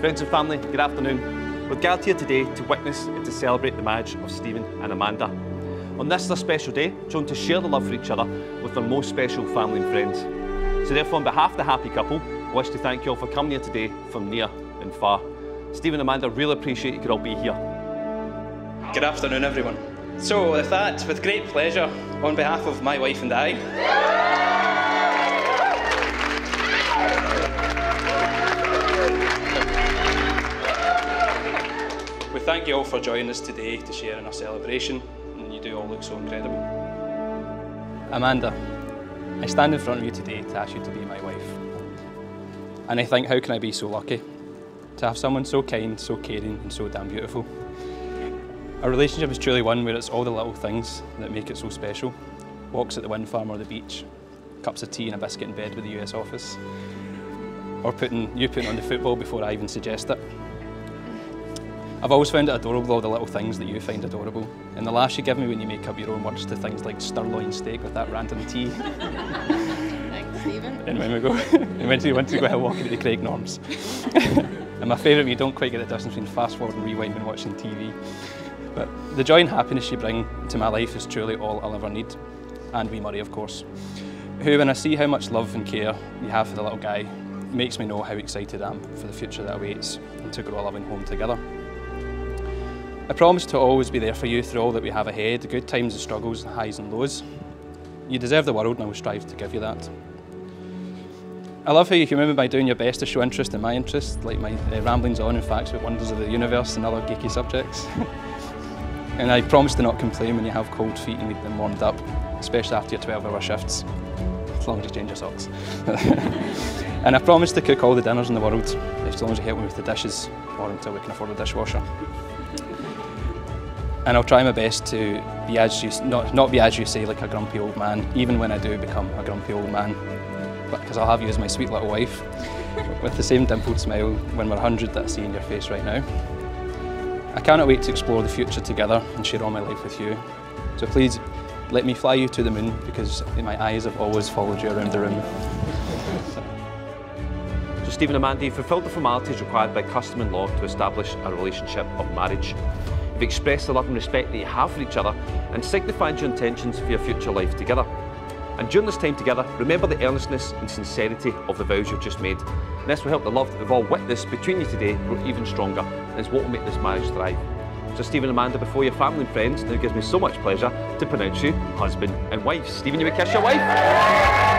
Friends and family, good afternoon. We're gathered here today to witness and to celebrate the marriage of Stephen and Amanda. On this their special day, chosen to share the love for each other with their most special family and friends. So therefore, on behalf of the happy couple, I wish to thank you all for coming here today from near and far. Stephen and Amanda, really appreciate you could all be here. Good afternoon, everyone. So, with that, with great pleasure, on behalf of my wife and I, thank you all for joining us today to share in our celebration, and you do all look so incredible. Amanda, I stand in front of you today to ask you to be my wife. And I think, how can I be so lucky to have someone so kind, so caring, and so damn beautiful? Our relationship is truly one where it's all the little things that make it so special. Walks at the wind farm or the beach, cups of tea and a biscuit in bed with the US office, or putting you putting on the football before I even suggest it. I've always found it adorable, all the little things that you find adorable. And the laughs you give me when you make up your own words to things like sirloin steak with that random tea. Thanks, Stephen. and when we go, and when we went to go out walking at the Craig Norms. and my favourite, you don't quite get the difference between fast forward and rewind when watching TV. But the joy and happiness you bring to my life is truly all I'll ever need. And wee Murray, of course. Who, when I see how much love and care you have for the little guy, makes me know how excited I am for the future that awaits and to grow a loving home together. I promise to always be there for you through all that we have ahead, the good times, the struggles, the highs and lows. You deserve the world and I will strive to give you that. I love how you humour me by doing your best to show interest in my interests, like my uh, ramblings on in facts about wonders of the universe and other geeky subjects. and I promise to not complain when you have cold feet and need them warmed up, especially after your 12 hour shifts, long as you change your socks. and I promise to cook all the dinners in the world, as long as you help me with the dishes, or until we can afford a dishwasher and I'll try my best to be as you not not be as you say like a grumpy old man, even when I do become a grumpy old man, because I'll have you as my sweet little wife, with the same dimpled smile when we're 100 that I see in your face right now. I cannot wait to explore the future together and share all my life with you. So please let me fly you to the moon because my eyes have always followed you around the room. So Stephen and Amanda, you fulfilled the formalities required by custom and law to establish a relationship of marriage. You've expressed the love and respect that you have for each other and signified your intentions for your future life together. And during this time together, remember the earnestness and sincerity of the vows you've just made. And this will help the love that we've all witnessed between you today grow even stronger and is what will make this marriage thrive. So Stephen and Amanda, before your family and friends, now it gives me so much pleasure to pronounce you husband and wife. Stephen, you may kiss your wife.